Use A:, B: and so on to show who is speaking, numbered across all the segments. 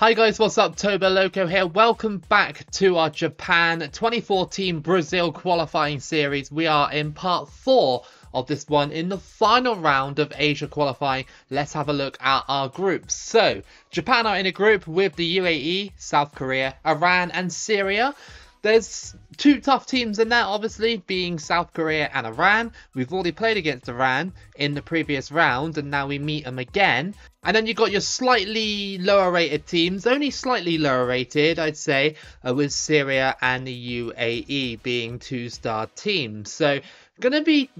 A: Hi guys, what's up? Toboloco here. Welcome back to our Japan 2014 Brazil qualifying series. We are in part 4 of this one in the final round of Asia qualifying. Let's have a look at our groups. So, Japan are in a group with the UAE, South Korea, Iran and Syria. There's two tough teams in there, obviously, being South Korea and Iran. We've already played against Iran in the previous round, and now we meet them again. And then you've got your slightly lower rated teams, only slightly lower rated, I'd say, uh, with Syria and the UAE being two star teams. So, going to be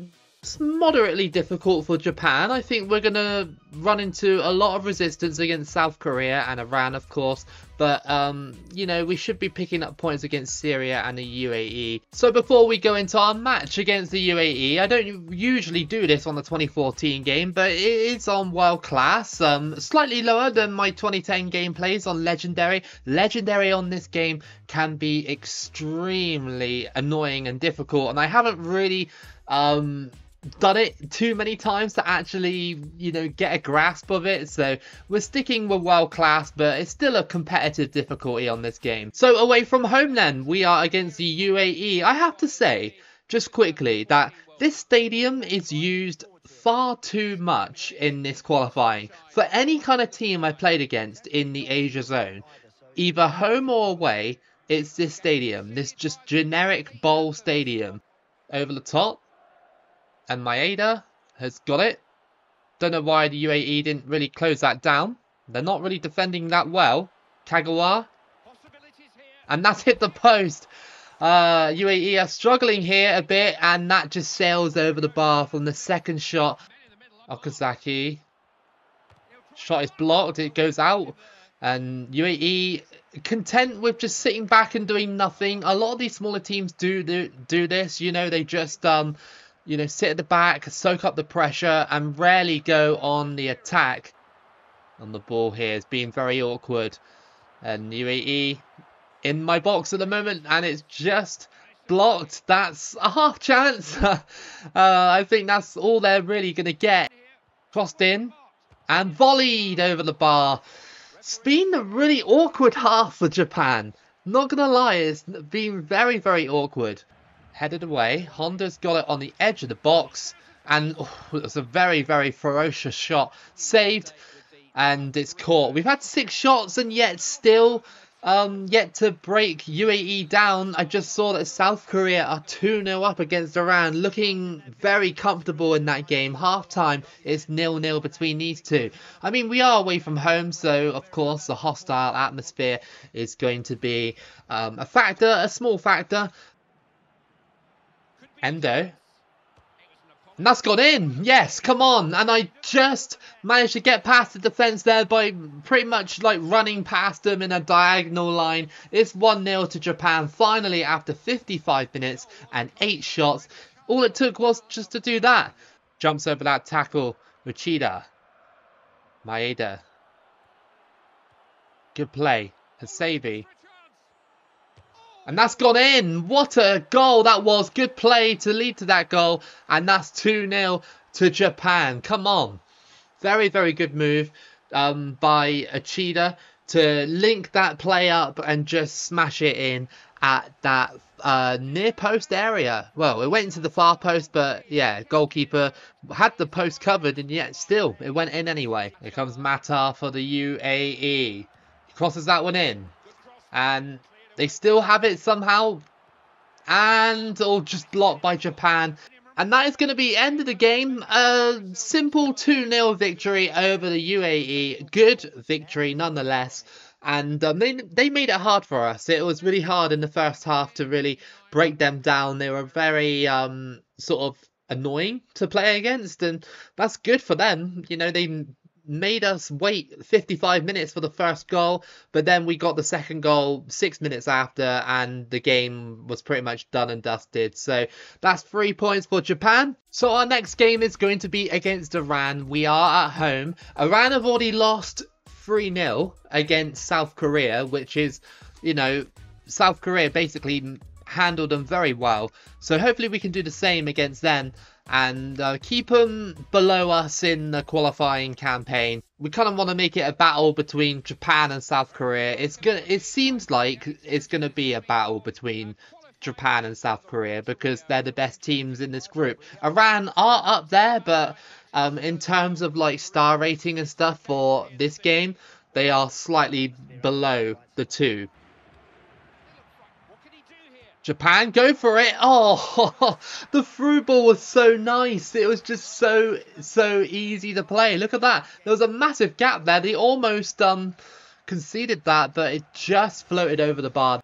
A: it's moderately difficult for Japan. I think we're going to run into a lot of resistance against South Korea and Iran, of course. But, um, you know, we should be picking up points against Syria and the UAE. So before we go into our match against the UAE, I don't usually do this on the 2014 game, but it is on World Class. Um, slightly lower than my 2010 gameplays on Legendary. Legendary on this game can be extremely annoying and difficult, and I haven't really... Um, done it too many times to actually, you know, get a grasp of it. So we're sticking with world class, but it's still a competitive difficulty on this game. So away from home then, we are against the UAE. I have to say, just quickly, that this stadium is used far too much in this qualifying. For any kind of team I played against in the Asia zone, either home or away, it's this stadium, this just generic bowl stadium. Over the top, and Maeda has got it. Don't know why the UAE didn't really close that down. They're not really defending that well. Kagawa. And that's hit the post. Uh, UAE are struggling here a bit, and that just sails over the bar from the second shot. Okazaki. Shot is blocked, it goes out. And UAE content with just sitting back and doing nothing. A lot of these smaller teams do do, do this, you know, they just um you know, sit at the back, soak up the pressure, and rarely go on the attack. On the ball here is being very awkward. And UAE in my box at the moment, and it's just blocked. That's a half chance. uh, I think that's all they're really going to get. Crossed in and volleyed over the bar. It's been a really awkward half for Japan. Not going to lie, it's been very, very awkward headed away. Honda's got it on the edge of the box. And oh, it was a very, very ferocious shot. Saved. And it's caught. We've had six shots and yet still um, yet to break UAE down. I just saw that South Korea are 2-0 up against Iran, looking very comfortable in that game. Half time is nil-nil between these two. I mean, we are away from home, so of course the hostile atmosphere is going to be um, a factor, a small factor. Endo. And that's gone in. Yes, come on. And I just managed to get past the defence there by pretty much like running past them in a diagonal line. It's 1-0 to Japan finally after 55 minutes and 8 shots. All it took was just to do that. Jumps over that tackle. Uchida. Maeda. Good play. Hasebe. And that's gone in. What a goal that was. Good play to lead to that goal. And that's 2-0 to Japan. Come on. Very, very good move um, by Uchida to link that play up and just smash it in at that uh, near post area. Well, it went into the far post, but yeah, goalkeeper had the post covered, and yet still it went in anyway. Here comes Matar for the UAE. He crosses that one in, and they still have it somehow. And all just blocked by Japan. And that is going to be end of the game. A simple 2-0 victory over the UAE. Good victory nonetheless. And um, they, they made it hard for us. It was really hard in the first half to really break them down. They were very um, sort of annoying to play against. And that's good for them. You know, they made us wait 55 minutes for the first goal, but then we got the second goal six minutes after, and the game was pretty much done and dusted. So that's three points for Japan. So our next game is going to be against Iran. We are at home. Iran have already lost 3 0 against South Korea, which is, you know, South Korea basically handled them very well. So hopefully we can do the same against them and uh, keep them below us in the qualifying campaign. we kind of want to make it a battle between Japan and South Korea. It's gonna. It seems like it's gonna be a battle between Japan and South Korea because they're the best teams in this group. Iran are up there, but um, in terms of like star rating and stuff for this game, they are slightly below the two. Japan, go for it. Oh, the through ball was so nice. It was just so, so easy to play. Look at that. There was a massive gap there. They almost um conceded that, but it just floated over the bar.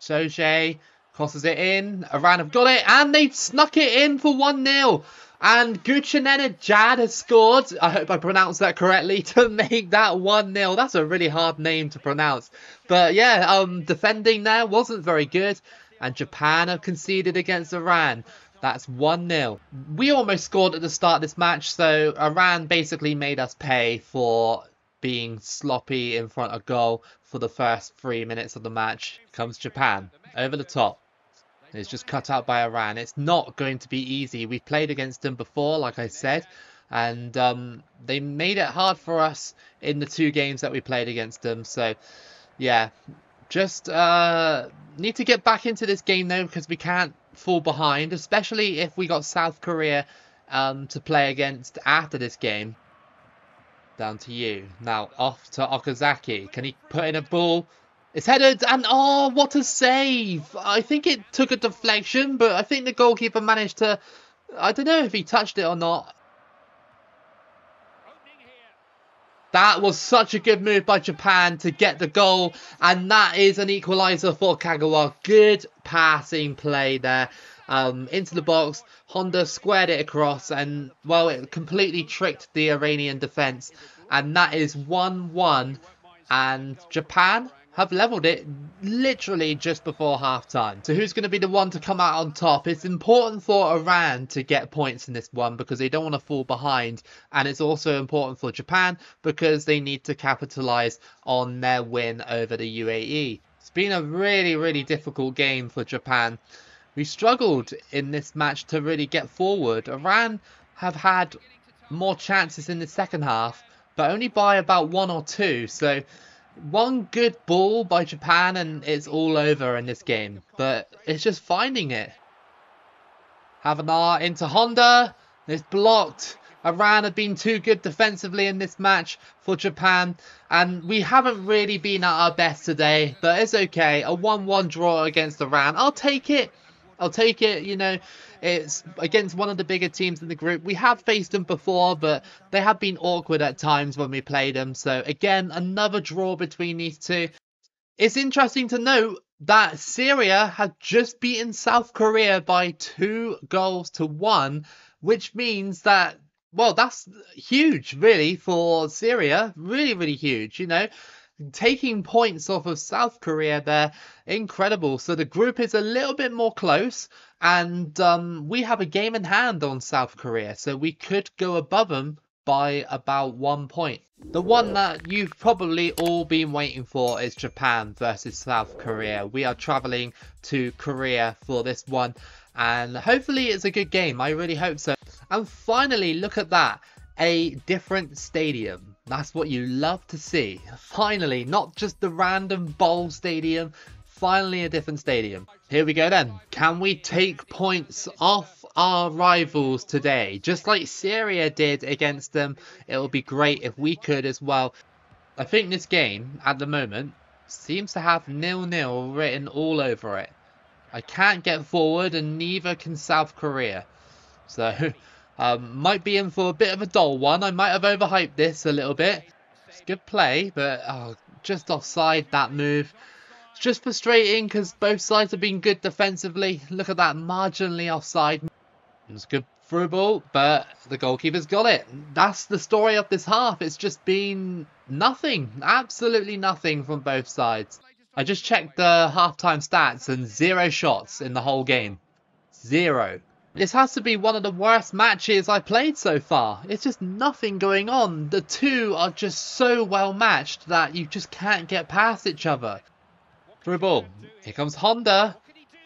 A: Soje crosses it in. Iran have got it, and they've snuck it in for 1-0. And Jad has scored, I hope I pronounced that correctly, to make that 1-0. That's a really hard name to pronounce. But yeah, um, defending there wasn't very good and Japan have conceded against Iran. That's 1-0. We almost scored at the start of this match, so Iran basically made us pay for being sloppy in front of goal for the first three minutes of the match. Comes Japan, over the top. It's just cut out by Iran. It's not going to be easy. We've played against them before, like I said, and um, they made it hard for us in the two games that we played against them. So, yeah, just uh, need to get back into this game though because we can't fall behind, especially if we got South Korea um, to play against after this game. Down to you. Now off to Okazaki. Can he put in a ball? It's headed and oh, what a save! I think it took a deflection, but I think the goalkeeper managed to. I don't know if he touched it or not. That was such a good move by Japan to get the goal, and that is an equaliser for Kagawa. Good passing play there. Um, into the box, Honda squared it across, and well, it completely tricked the Iranian defence, and that is 1 1. And Japan have levelled it literally just before half time. So who's going to be the one to come out on top? It's important for Iran to get points in this one because they don't want to fall behind. And it's also important for Japan because they need to capitalise on their win over the UAE. It's been a really, really difficult game for Japan. We struggled in this match to really get forward. Iran have had more chances in the second half, but only by about one or two. So one good ball by Japan and it's all over in this game. But it's just finding it. Havenaar into Honda. It's blocked. Iran have been too good defensively in this match for Japan. And we haven't really been at our best today. But it's okay. A 1-1 draw against Iran. I'll take it. I'll take it. You know, it's against one of the bigger teams in the group. We have faced them before, but they have been awkward at times when we played them. So again, another draw between these two. It's interesting to note that Syria had just beaten South Korea by two goals to one, which means that well, that's huge, really, for Syria. Really, really huge, you know taking points off of South Korea there. Incredible. So the group is a little bit more close, and um, we have a game in hand on South Korea, so we could go above them by about one point. The one that you've probably all been waiting for is Japan versus South Korea. We are traveling to Korea for this one, and hopefully it's a good game. I really hope so. And finally, look at that a different stadium. That's what you love to see. Finally, not just the random bowl stadium, finally a different stadium. Here we go then. Can we take points off our rivals today? Just like Syria did against them, it would be great if we could as well. I think this game, at the moment, seems to have nil-nil written all over it. I can't get forward and neither can South Korea. So Um, might be in for a bit of a dull one. I might have overhyped this a little bit. It's good play, but oh, just offside that move. It's just frustrating because both sides have been good defensively. Look at that, marginally offside. It's good through ball, but the goalkeeper's got it. That's the story of this half. It's just been nothing, absolutely nothing from both sides. I just checked the halftime stats and zero shots in the whole game. Zero. This has to be one of the worst matches I've played so far. It's just nothing going on. The two are just so well matched that you just can't get past each other. Ball. Here comes Honda.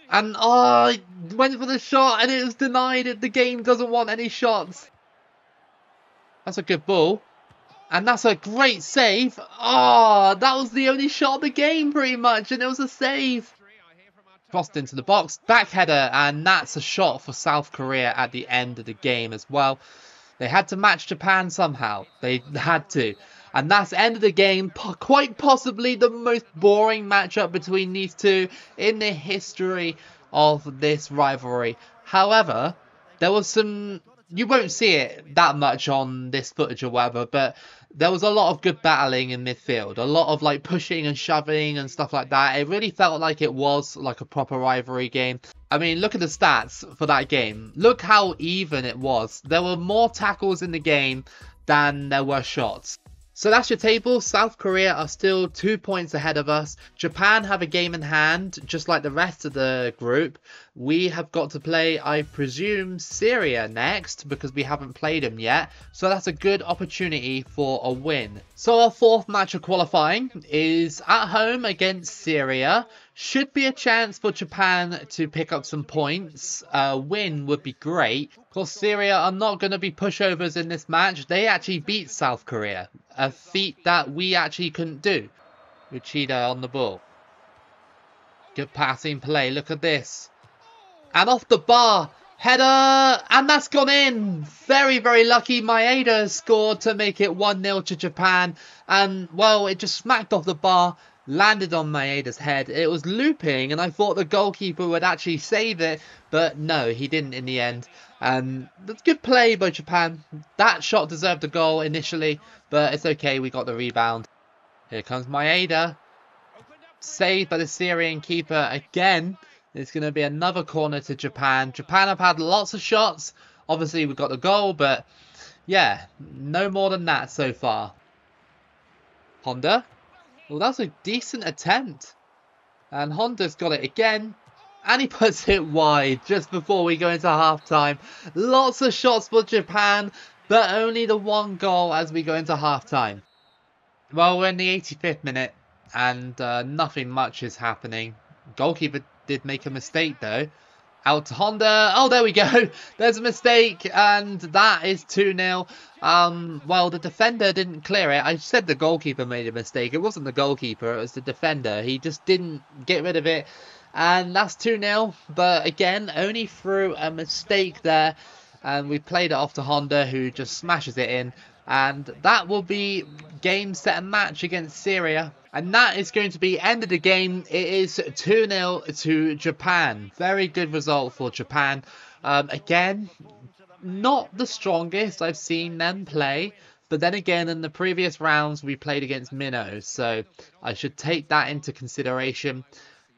A: And oh, went for the shot and it was denied. The game doesn't want any shots. That's a good ball. And that's a great save. Oh, that was the only shot of the game pretty much. And it was a save. Crossed into the box. Back header. And that's a shot for South Korea at the end of the game as well. They had to match Japan somehow. They had to. And that's end of the game. Quite possibly the most boring matchup between these two in the history of this rivalry. However, there was some you won't see it that much on this footage or whatever, but there was a lot of good battling in midfield, a lot of like pushing and shoving and stuff like that. It really felt like it was like a proper rivalry game. I mean, look at the stats for that game. Look how even it was. There were more tackles in the game than there were shots. So that's your table. South Korea are still two points ahead of us. Japan have a game in hand, just like the rest of the group. We have got to play, I presume, Syria next because we haven't played them yet. So that's a good opportunity for a win. So our fourth match of qualifying is at home against Syria. Should be a chance for Japan to pick up some points. A win would be great. Of course, Syria are not going to be pushovers in this match. They actually beat South Korea. A feat that we actually couldn't do. Uchida on the ball. Good passing play. Look at this. And off the bar. Header. And that's gone in. Very, very lucky. Maeda scored to make it 1-0 to Japan. And, well, it just smacked off the bar landed on Maeda's head. It was looping, and I thought the goalkeeper would actually save it, but no, he didn't in the end. And that's good play by Japan. That shot deserved a goal initially, but it's okay. We got the rebound. Here comes Maeda. Saved by the Syrian keeper again. It's going to be another corner to Japan. Japan have had lots of shots. Obviously, we got the goal, but yeah, no more than that so far. Honda well, that's a decent attempt. And Honda's got it again. And he puts it wide just before we go into halftime. Lots of shots for Japan, but only the one goal as we go into halftime. Well, we're in the 85th minute, and uh, nothing much is happening. Goalkeeper did make a mistake, though. Out to Honda. Oh, there we go. There's a mistake, and that is 2-0. Um, well, the defender didn't clear it. I said the goalkeeper made a mistake. It wasn't the goalkeeper, it was the defender. He just didn't get rid of it. And that's 2-0. But again, only through a mistake there. And we played it off to Honda, who just smashes it in. And that will be game, set, and match against Syria. And that is going to be end of the game. It is 2-0 to Japan. Very good result for Japan. Um, again, not the strongest I've seen them play. But then again, in the previous rounds, we played against Minnows. So I should take that into consideration.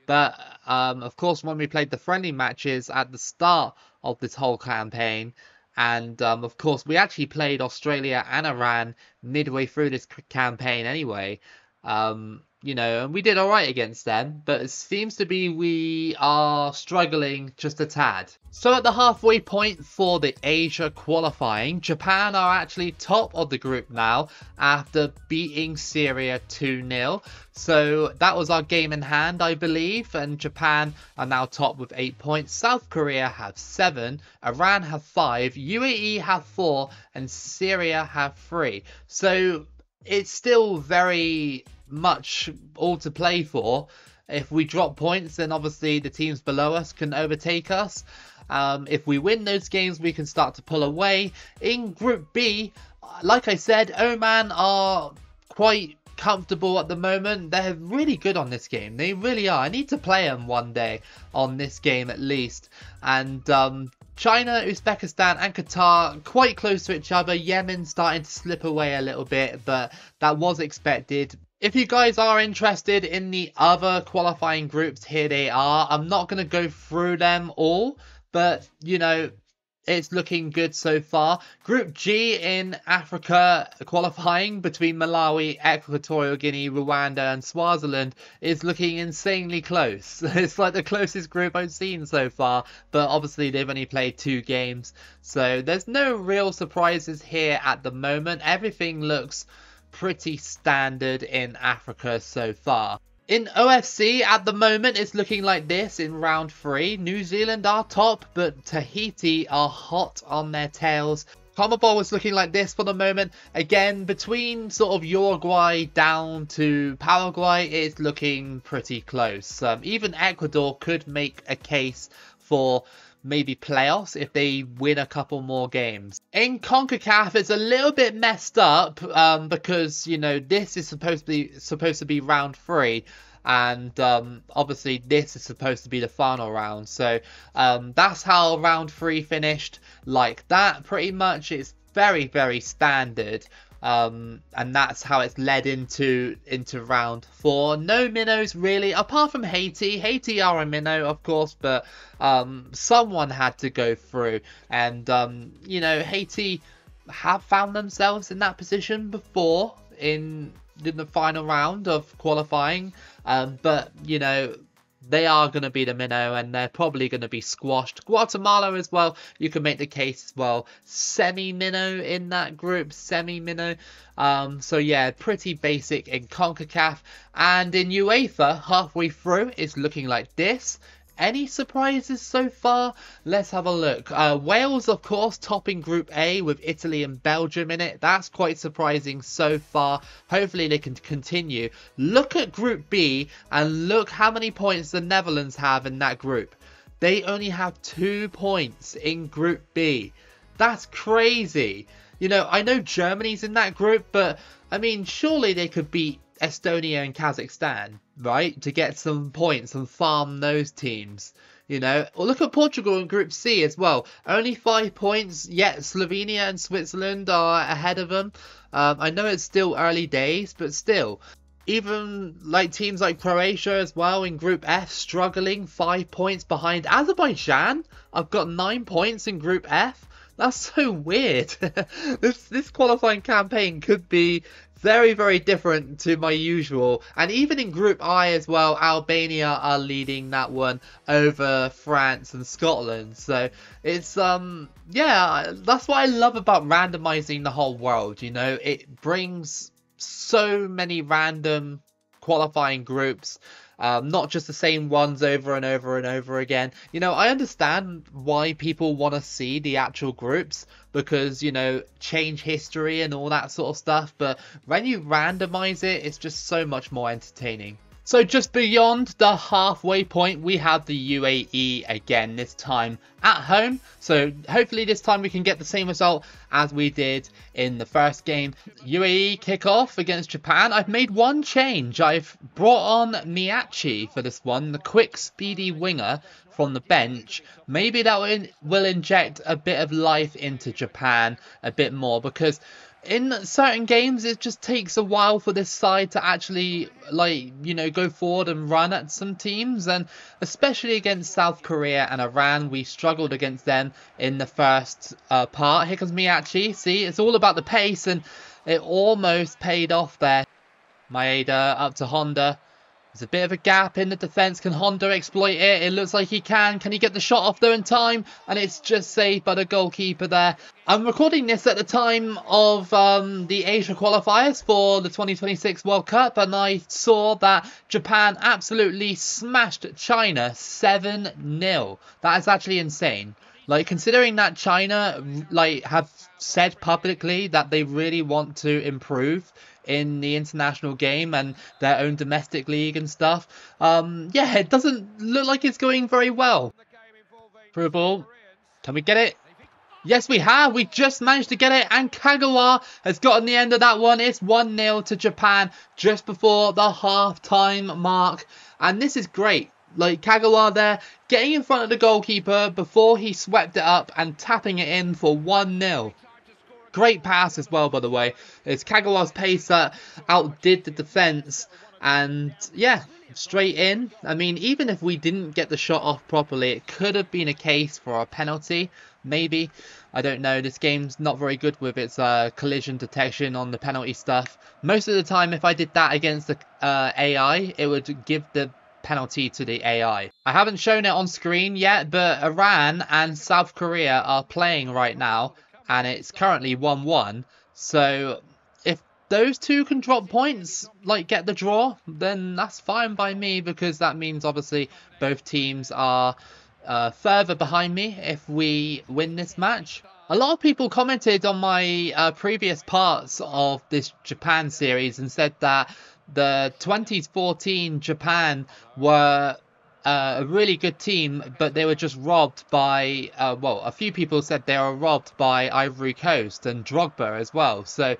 A: But, um, of course, when we played the friendly matches at the start of this whole campaign, and um, of course, we actually played Australia and Iran midway through this campaign anyway. Um, you know, and we did all right against them, but it seems to be we are struggling just a tad. So at the halfway point for the Asia qualifying, Japan are actually top of the group now after beating Syria 2-0. So that was our game in hand, I believe, and Japan are now top with 8 points. South Korea have 7, Iran have 5, UAE have 4, and Syria have 3. So it's still very much all to play for. If we drop points, then obviously the teams below us can overtake us. Um, if we win those games, we can start to pull away. In Group B, like I said, Oman are quite comfortable at the moment. They're really good on this game. They really are. I need to play them one day on this game at least. And um, China, Uzbekistan, and Qatar quite close to each other. Yemen starting to slip away a little bit, but that was expected. If you guys are interested in the other qualifying groups, here they are. I'm not going to go through them all, but you know, it's looking good so far. Group G in Africa qualifying between Malawi, Equatorial Guinea, Rwanda, and Swaziland is looking insanely close. It's like the closest group I've seen so far, but obviously they've only played two games, so there's no real surprises here at the moment. Everything looks pretty standard in Africa so far. In OFC, at the moment, it's looking like this in round three. New Zealand are top, but Tahiti are hot on their tails. CONMEBOL was looking like this for the moment. Again, between sort of Uruguay down to Paraguay, it's looking pretty close. Um, even Ecuador could make a case for maybe playoffs if they win a couple more games. In CONCACAF, it's a little bit messed up um, because, you know, this is supposed to be supposed to be round three and um, obviously this is supposed to be the final round. So um, that's how round three finished, like that. Pretty much, it's very very standard. Um, and that's how it's led into into round four. No minnows really, apart from Haiti. Haiti are a minnow, of course, but um, someone had to go through, and um, you know Haiti have found themselves in that position before in in the final round of qualifying. Um, but you know, they are going to be the minnow and they're probably going to be squashed. Guatemala as well, you can make the case as well. Semi minnow in that group, semi minnow. Um, so yeah, pretty basic in CONCACAF. And in UEFA, halfway through, it's looking like this. Any surprises so far? Let's have a look. Uh, Wales, of course, topping Group A with Italy and Belgium in it. That's quite surprising so far. Hopefully they can continue. Look at Group B and look how many points the Netherlands have in that group. They only have two points in Group B. That's crazy. You know, I know Germany's in that group, but I mean, surely they could beat Estonia and Kazakhstan, right? To get some points and farm those teams. You know, or look at Portugal in Group C as well. Only five points, yet Slovenia and Switzerland are ahead of them. Um, I know it's still early days, but still. Even like teams like Croatia as well in Group F struggling, five points behind Azerbaijan. I've got nine points in Group F. That's so weird. this this qualifying campaign could be very, very different to my usual. And even in Group I as well, Albania are leading that one over France and Scotland. So it's, um, yeah, that's what I love about randomizing the whole world, you know, it brings so many random qualifying groups um, not just the same ones over and over and over again. You know, I understand why people want to see the actual groups because, you know, change history and all that sort of stuff, but when you randomize it, it's just so much more entertaining. So just beyond the halfway point, we have the UAE again, this time at home. So hopefully this time we can get the same result as we did in the first game. UAE kick off against Japan. I've made one change. I've brought on Miyaichi for this one, the quick, speedy winger from the bench. Maybe that will inject a bit of life into Japan a bit more because in certain games it just takes a while for this side to actually like you know go forward and run at some teams. And especially against South Korea and Iran we struggled against them in the first uh, part. Here comes Miyaichi. See it's all about the pace and it almost paid off there. Maeda up to Honda there's a bit of a gap in the defence. Can Honda exploit it? It looks like he can. Can he get the shot off there in time? And it's just saved by the goalkeeper there. I'm recording this at the time of um, the Asia qualifiers for the 2026 World Cup, and I saw that Japan absolutely smashed China 7-0. That is actually insane. Like considering that China like have said publicly that they really want to improve in the international game and their own domestic league and stuff. Um, yeah, it doesn't look like it's going very well. Through ball. Can we get it? Yes, we have. We just managed to get it. And Kagawa has gotten the end of that one. It's 1-0 to Japan just before the half-time mark. And this is great. Like Kagawa there, getting in front of the goalkeeper before he swept it up and tapping it in for 1-0. Great pass as well, by the way. It's Kagawa's pace that outdid the defence. And yeah, straight in. I mean, even if we didn't get the shot off properly, it could have been a case for a penalty. Maybe. I don't know. This game's not very good with its uh, collision detection on the penalty stuff. Most of the time, if I did that against the uh, AI, it would give the penalty to the AI. I haven't shown it on screen yet, but Iran and South Korea are playing right now and it's currently 1-1. So if those two can drop points, like get the draw, then that's fine by me because that means obviously both teams are uh, further behind me if we win this match. A lot of people commented on my uh, previous parts of this Japan series and said that the 2014 Japan were uh, a really good team, but they were just robbed by, uh, well, a few people said they were robbed by Ivory Coast and Drogba as well. So,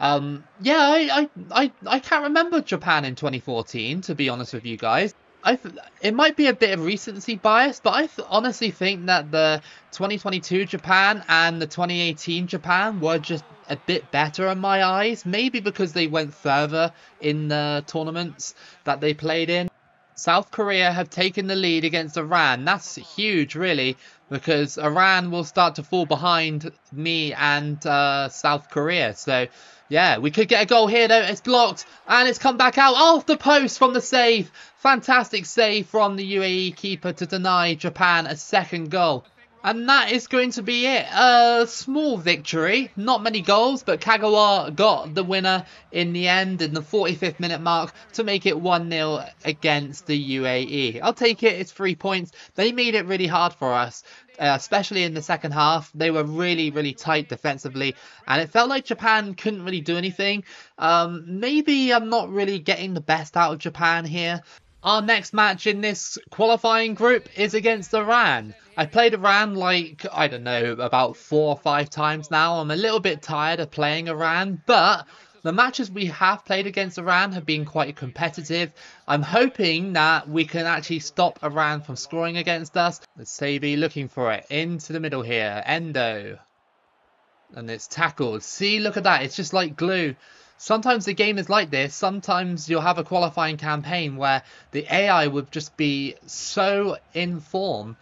A: um, yeah, I, I, I, I can't remember Japan in 2014, to be honest with you guys. I th- it might be a bit of recency bias, but I th- honestly think that the 2022 Japan and the 2018 Japan were just a bit better in my eyes. Maybe because they went further in the tournaments that they played in. South Korea have taken the lead against Iran. That's huge, really, because Iran will start to fall behind me and uh, South Korea. So, yeah, we could get a goal here, though. It's blocked, and it's come back out off the post from the save. Fantastic save from the UAE keeper to deny Japan a second goal. And that is going to be it. A small victory. Not many goals, but Kagawa got the winner in the end in the 45th minute mark to make it 1-0 against the UAE. I'll take it. It's three points. They made it really hard for us. Uh, especially in the second half, they were really, really tight defensively, and it felt like Japan couldn't really do anything. Um, maybe I'm not really getting the best out of Japan here. Our next match in this qualifying group is against Iran. I played Iran like, I don't know, about four or five times now. I'm a little bit tired of playing Iran, but the matches we have played against Iran have been quite competitive. I'm hoping that we can actually stop Iran from scoring against us. Savi looking for it into the middle here. Endo. And it's tackled. See, look at that. It's just like glue. Sometimes the game is like this. Sometimes you'll have a qualifying campaign where the AI would just be so in form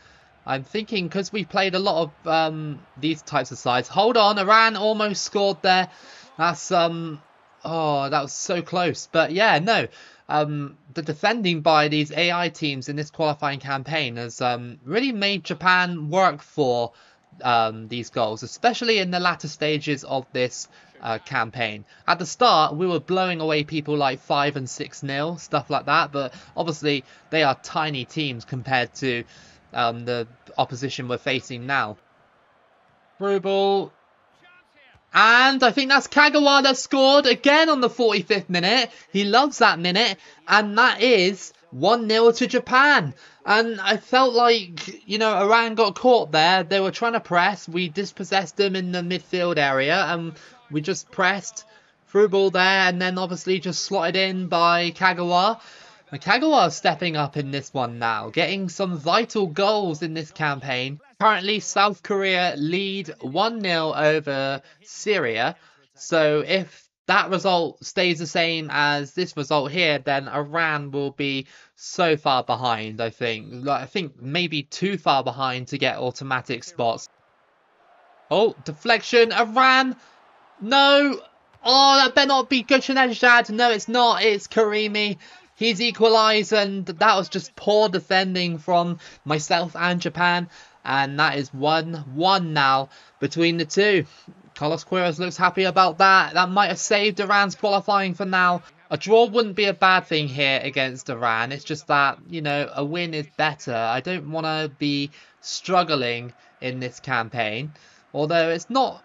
A: I'm thinking because we played a lot of um, these types of sides. Hold on, Iran almost scored there. That's um, oh, that was so close. But yeah, no, um, the defending by these AI teams in this qualifying campaign has um, really made Japan work for um, these goals, especially in the latter stages of this uh, campaign. At the start, we were blowing away people like 5 and 6 nil, stuff like that, but obviously they are tiny teams compared to um, the opposition we're facing now. Through. And I think that's Kagawa that scored again on the 45th minute. He loves that minute. And that is 1-0 to Japan. And I felt like, you know, Iran got caught there. They were trying to press. We dispossessed them in the midfield area. And we just pressed through ball there. And then obviously just slotted in by Kagawa. Kagawa stepping up in this one now, getting some vital goals in this campaign. Currently, South Korea lead 1-0 over Syria. So if that result stays the same as this result here, then Iran will be so far behind, I think. I think maybe too far behind to get automatic spots. Oh, deflection, Iran! No! Oh, that better not be Ghoochannejhad. No, it's not. It's Karimi. He's equalised, and that was just poor defending from myself and Japan. And that is 1-1 now between the two. Carlos Queiroz looks happy about that. That might have saved Iran's qualifying for now. A draw wouldn't be a bad thing here against Iran. It's just that, you know, a win is better. I don't want to be struggling in this campaign. Although it's not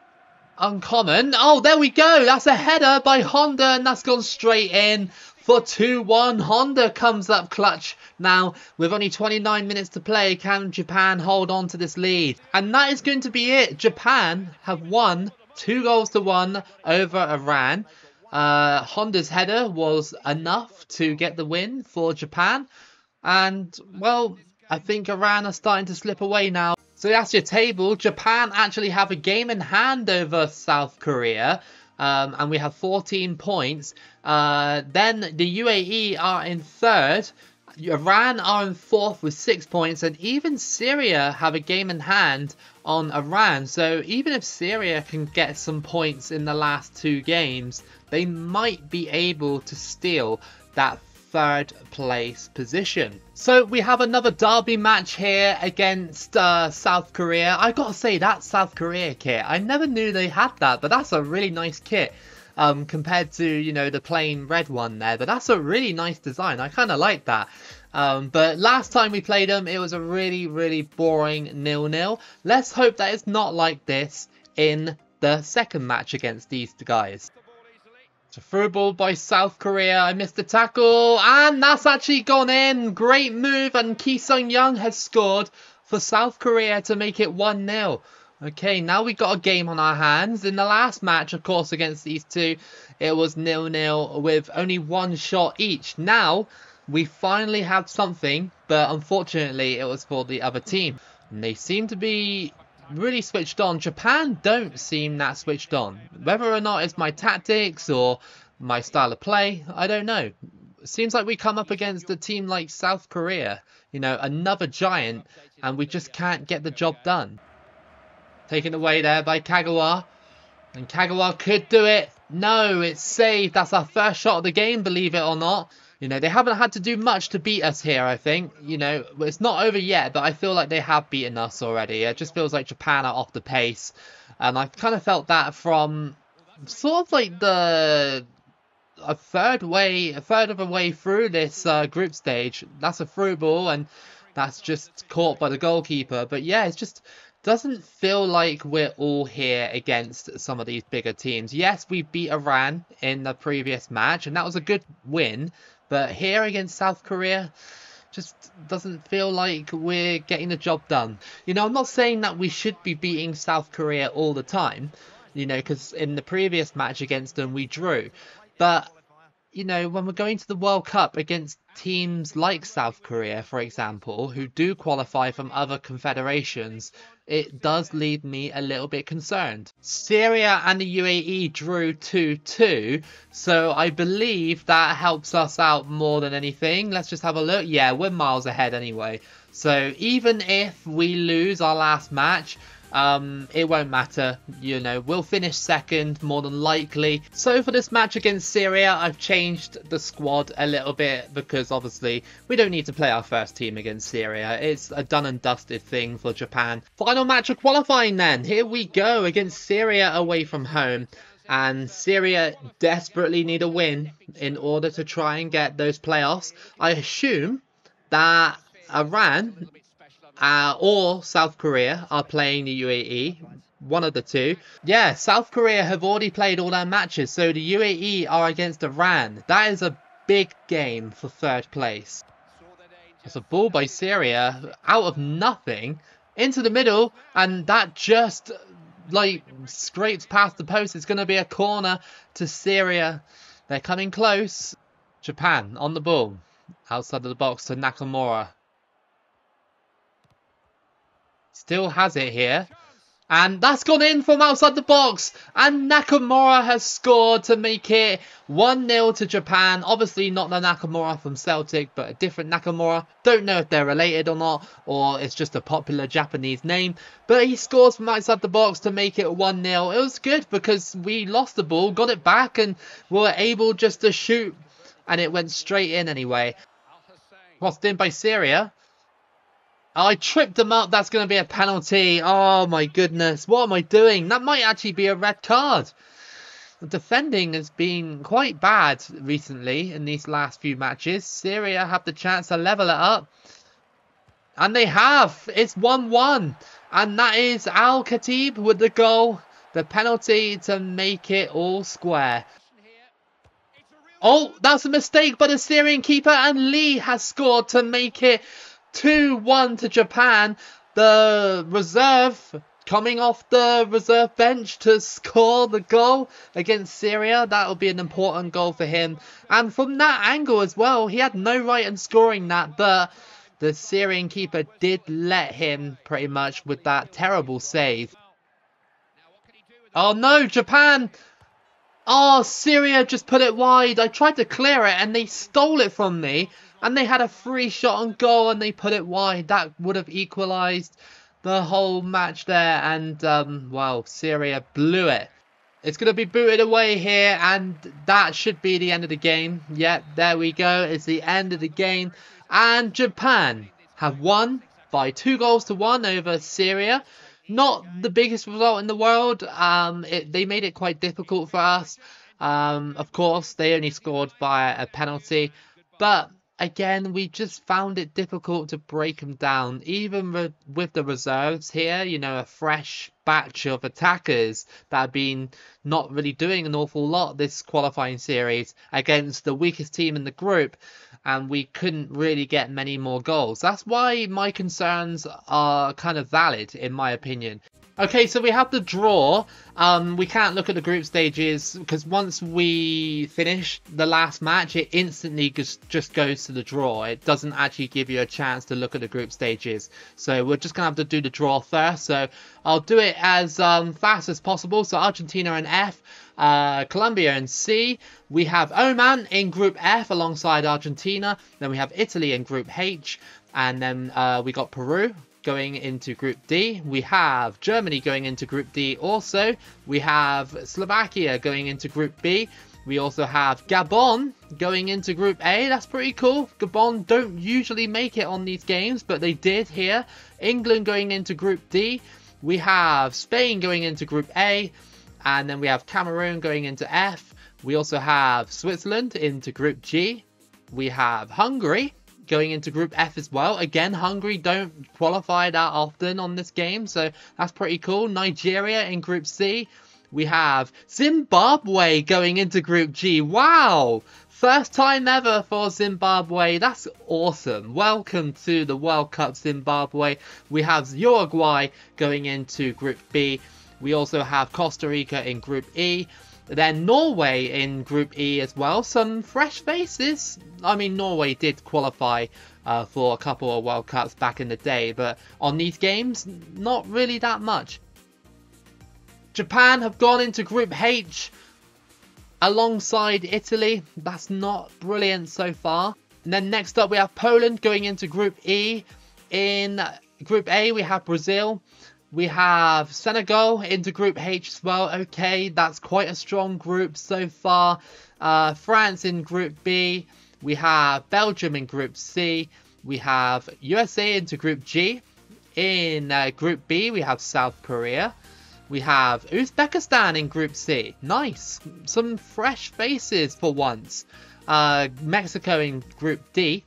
A: uncommon. Oh, there we go. That's a header by Honda and that's gone straight in for 2-1. Honda comes up clutch now with only 29 minutes to play. Can Japan hold on to this lead? And that is going to be it. Japan have won two goals to one over Iran. Uh, Honda's header was enough to get the win for Japan. And, well, I think Iran are starting to slip away now. So that's your table. Japan actually have a game in hand over South Korea um, and we have 14 points. Uh, then the UAE are in third. Iran are in fourth with six points, and even Syria have a game in hand on Iran. So even if Syria can get some points in the last two games, they might be able to steal that third place position. So we have another derby match here against uh, South Korea. I gotta say, that South Korea kit, I never knew they had that, but that's a really nice kit. Um, compared to, you know, the plain red one there. But that's a really nice design. I kind of like that. Um, but last time we played them, it was a really, really boring nil-nil. Let's hope that it's not like this in the second match against these guys. It's a through ball by South Korea. I missed the tackle, and that's actually gone in. Great move, and Ki Sung Young has scored for South Korea to make it 1 0. Okay, now we've got a game on our hands. In the last match, of course, against these two, it was nil-nil with only one shot each. Now, we finally have something, but unfortunately, it was for the other team. And they seem to be really switched on. Japan don't seem that switched on. Whether or not it's my tactics or my style of play, I don't know. Seems like we come up against a team like South Korea, you know, another giant, and we just can't get the job done. Taken away there by Kagawa. And Kagawa could do it. No, it's saved. That's our first shot of the game, believe it or not. You know, they haven't had to do much to beat us here, I think. You know, it's not over yet, but I feel like they have beaten us already. It just feels like Japan are off the pace. And I kind of felt that from sort of like the a third way, a third of a way through this uh, group stage. That's a through ball, and that's just caught by the goalkeeper. But yeah, it's just doesn't feel like we're all here against some of these bigger teams. Yes, we beat Iran in the previous match, and that was a good win. But here against South Korea, just doesn't feel like we're getting the job done. You know, I'm not saying that we should be beating South Korea all the time, you know, because in the previous match against them we drew. But you know, when we're going to the World Cup against teams like South Korea, for example, who do qualify from other confederations, it does leave me a little bit concerned. Syria and the UAE drew 2-2, so I believe that helps us out more than anything. Let's just have a look. Yeah, we're miles ahead anyway. So even if we lose our last match, um, it won't matter, you know, we'll finish second more than likely. So for this match against Syria, I've changed the squad a little bit because obviously we don't need to play our first team against Syria. It's a done and dusted thing for Japan. Final match of qualifying then. Here we go against Syria away from home and Syria desperately need a win in order to try and get those playoffs. I assume that Iran uh, or South Korea are playing the UAE. One of the two. Yeah, South Korea have already played all their matches, so the UAE are against Iran. That is a big game for third place. It's a ball by Syria out of nothing into the middle, and that just like scrapes past the post. It's going to be a corner to Syria. They're coming close. Japan on the ball outside of the box to Nakamura. Still has it here. And that's gone in from outside the box. And Nakamura has scored to make it 1-0 to Japan. Obviously not the Nakamura from Celtic, but a different Nakamura. Don't know if they're related or not, or it's just a popular Japanese name. But he scores from outside the box to make it 1-0. It was good because we lost the ball, got it back, and were able just to shoot. And it went straight in anyway. Crossed in by Syria. I tripped him up. That's going to be a penalty. Oh my goodness. What am I doing? That might actually be a red card. The defending has been quite bad recently in these last few matches. Syria have the chance to level it up. And they have. It's 1-1. And that is Al Khatib with the goal. The penalty to make it all square. Oh, that's a mistake by the Syrian keeper. And Lee has scored to make it 2-1 to Japan. The reserve coming off the reserve bench to score the goal against Syria. That'll be an important goal for him. And from that angle as well, he had no right in scoring that, but the Syrian keeper did let him pretty much with that terrible save. Oh no, Japan! Oh, Syria just put it wide. I tried to clear it and they stole it from me. And they had a free shot on goal and they put it wide. That would have equalised the whole match there. And, um, well, Syria blew it. It's going to be booted away here, and that should be the end of the game. Yep, there we go. It's the end of the game. And Japan have won by two goals to one over Syria. Not the biggest result in the world. Um, it, they made it quite difficult for us. Um, of course, they only scored by a penalty. But again, we just found it difficult to break them down. Even with, with the reserves here, you know, a fresh batch of attackers that have been not really doing an awful lot this qualifying series against the weakest team in the group, and we couldn't really get many more goals. That's why my concerns are kind of valid, in my opinion. Okay, so we have the draw. Um, we can't look at the group stages because once we finish the last match, it instantly just, just goes to the draw. It doesn't actually give you a chance to look at the group stages. So we're just going to have to do the draw first. So I'll do it as um, fast as possible. So Argentina in F, uh, Colombia in C. We have Oman in Group F alongside Argentina. Then we have Italy in Group H. And then uh, we got Peru going into Group D. We have Germany going into Group D also. We have Slovakia going into Group B. We also have Gabon going into Group A. That's pretty cool. Gabon don't usually make it on these games, but they did here. England going into Group D. We have Spain going into Group A. And then we have Cameroon going into F. We also have Switzerland into Group G. We have Hungary going into Group F as well. Again, Hungary don't qualify that often on this game, so that's pretty cool. Nigeria in Group C. We have Zimbabwe going into Group G. Wow! First time ever for Zimbabwe. That's awesome. Welcome to the World Cup Zimbabwe. We have Uruguay going into Group B. We also have Costa Rica in Group E. Then Norway in Group E as well. Some fresh faces. I mean, Norway did qualify uh, for a couple of World Cups back in the day, but on these games, not really that much. Japan have gone into Group H alongside Italy. That's not brilliant so far. And then next up, we have Poland going into Group E. In Group A, we have Brazil. We have Senegal into Group H as well. Okay, that's quite a strong group so far. Uh, France in Group B. We have Belgium in Group C. We have USA into Group G. In uh, Group B, we have South Korea. We have Uzbekistan in Group C. Nice. Some fresh faces for once. Uh, Mexico in Group D.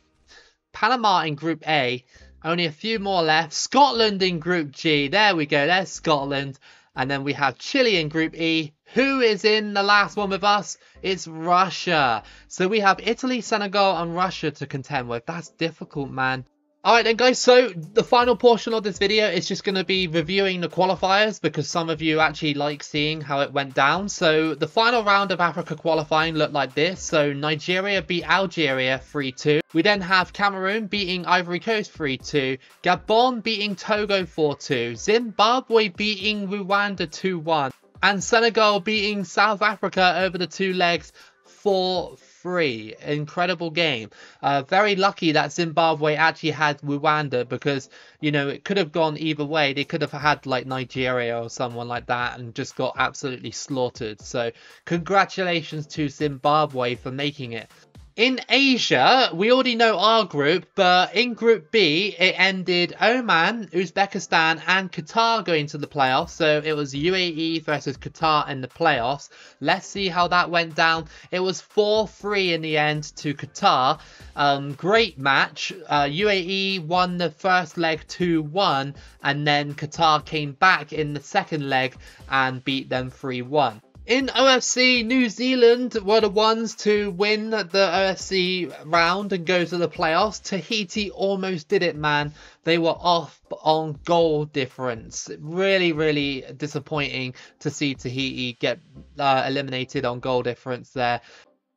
A: Panama in Group A. Only a few more left. Scotland in Group G. There we go. There's Scotland. And then we have Chile in Group E. Who is in the last one with us? It's Russia. So we have Italy, Senegal, and Russia to contend with. That's difficult, man. Alright then guys, so the final portion of this video is just going to be reviewing the qualifiers because some of you actually like seeing how it went down. So the final round of Africa qualifying looked like this. So Nigeria beat Algeria 3-2. We then have Cameroon beating Ivory Coast 3-2. Gabon beating Togo 4-2. Zimbabwe beating Rwanda 2-1. And Senegal beating South Africa over the two legs 4 free. Incredible game. Uh, very lucky that Zimbabwe actually had Rwanda because, you know, it could have gone either way. They could have had like Nigeria or someone like that and just got absolutely slaughtered. So, congratulations to Zimbabwe for making it. In Asia, we already know our group, but in Group B, it ended Oman, Uzbekistan, and Qatar going to the playoffs. So it was UAE versus Qatar in the playoffs. Let's see how that went down. It was 4 3 in the end to Qatar. Um, great match. Uh, UAE won the first leg 2 1, and then Qatar came back in the second leg and beat them 3 1. In OFC, New Zealand were the ones to win the OFC round and go to the playoffs. Tahiti almost did it, man. They were off on goal difference. Really, really disappointing to see Tahiti get uh, eliminated on goal difference there.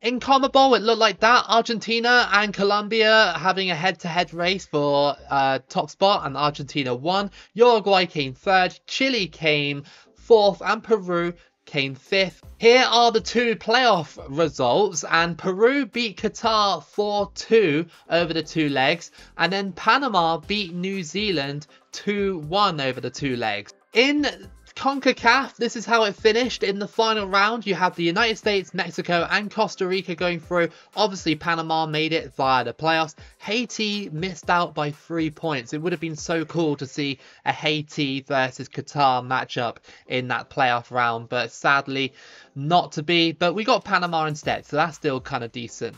A: In CONMEBOL, it looked like that. Argentina and Colombia having a head-to-head race for uh, top spot, and Argentina won. Uruguay came third. Chile came fourth, and Peru came fifth. Here are the two playoff results, and Peru beat Qatar 4-2 over the two legs, and then Panama beat New Zealand 2-1 over the two legs. In CONCACAF, this is how it finished. In the final round, you have the United States, Mexico, and Costa Rica going through. Obviously, Panama made it via the playoffs. Haiti missed out by three points. It would have been so cool to see a Haiti versus Qatar matchup in that playoff round, but sadly, not to be. But we got Panama instead, so that's still kind of decent.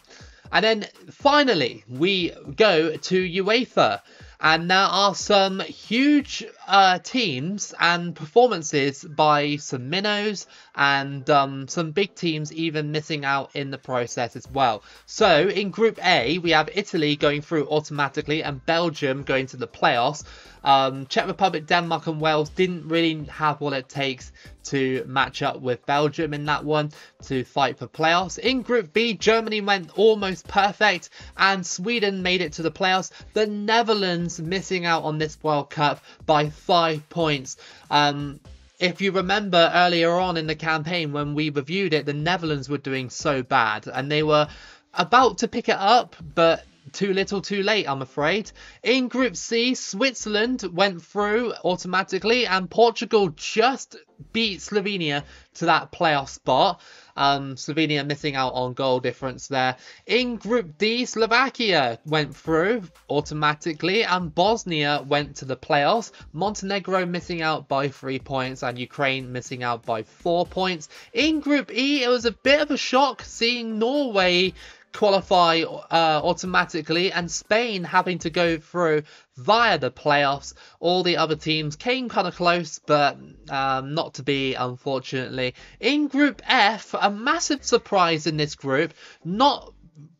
A: And then finally, we go to UEFA. And there are some huge uh, teams and performances by some minnows and um, some big teams even missing out in the process as well. So in Group A, we have Italy going through automatically and Belgium going to the playoffs. Um, Czech Republic, Denmark, and Wales didn't really have what it takes to match up with Belgium in that one to fight for playoffs. In Group B, Germany went almost perfect and Sweden made it to the playoffs. The Netherlands missing out on this World Cup by five points. Um, if you remember earlier on in the campaign when we reviewed it, the Netherlands were doing so bad and they were about to pick it up, but too little too late, I'm afraid. In Group C, Switzerland went through automatically, and Portugal just beat Slovenia to that playoff spot. Um, Slovenia missing out on goal difference there. In Group D, Slovakia went through automatically, and Bosnia went to the playoffs. Montenegro missing out by three points, and Ukraine missing out by four points. In Group E, it was a bit of a shock seeing Norway qualify uh, automatically and Spain having to go through via the playoffs. All the other teams came kind of close, but um, not to be, unfortunately. In Group F, a massive surprise in this group, not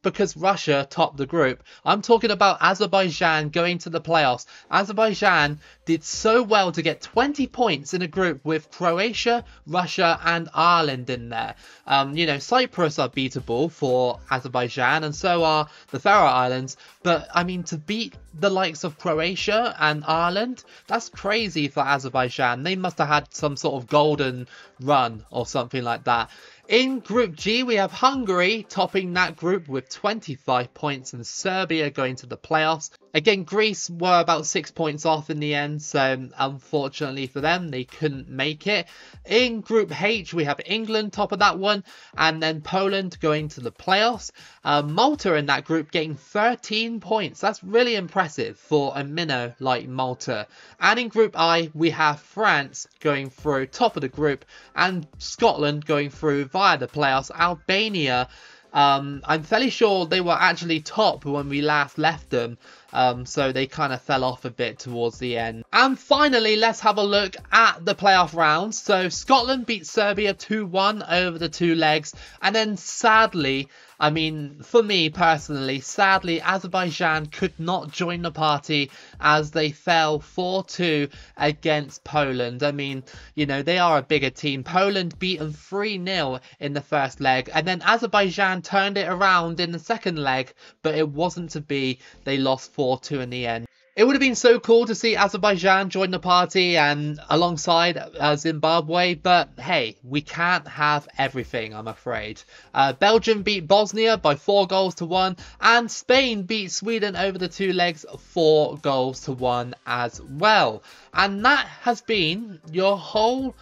A: because Russia topped the group. I'm talking about Azerbaijan going to the playoffs. Azerbaijan did so well to get 20 points in a group with Croatia, Russia, and Ireland in there. Um, you know, Cyprus are beatable for Azerbaijan, and so are the Faroe Islands. But I mean, to beat the likes of Croatia and Ireland, that's crazy for Azerbaijan. They must have had some sort of golden run or something like that. In Group G, we have Hungary topping that group with 25 points and Serbia going to the playoffs. Again, Greece were about six points off in the end, so unfortunately for them, they couldn't make it. In Group H, we have England top of that one, and then Poland going to the playoffs. Uh, Malta in that group getting 13 points. That's really impressive for a minnow like Malta. And in Group I, we have France going through top of the group, and Scotland going through via the playoffs. Albania um, I'm fairly sure they were actually top when we last left them, um, so they kind of fell off a bit towards the end. And finally, let's have a look at the playoff rounds. So Scotland beat Serbia 2-1 over the two legs, and then sadly, I mean, for me personally, sadly, Azerbaijan could not join the party as they fell 4 2 against Poland. I mean, you know, they are a bigger team. Poland beaten 3 0 in the first leg, and then Azerbaijan turned it around in the second leg, but it wasn't to be. They lost 4 2 in the end. It would have been so cool to see Azerbaijan join the party and alongside uh, Zimbabwe, but hey, we can't have everything, I'm afraid. Uh, Belgium beat Bosnia by four goals to one, and Spain beat Sweden over the two legs four goals to one as well. And that has been your whole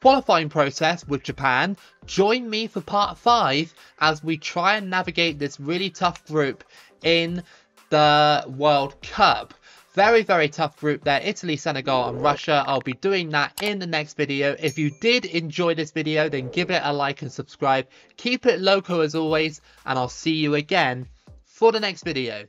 A: qualifying process with Japan. Join me for part five as we try and navigate this really tough group in the World Cup. Very, very tough group there. Italy, Senegal and Russia. I'll be doing that in the next video. If you did enjoy this video, then give it a like and subscribe. Keep it Loco as always, and I'll see you again for the next video.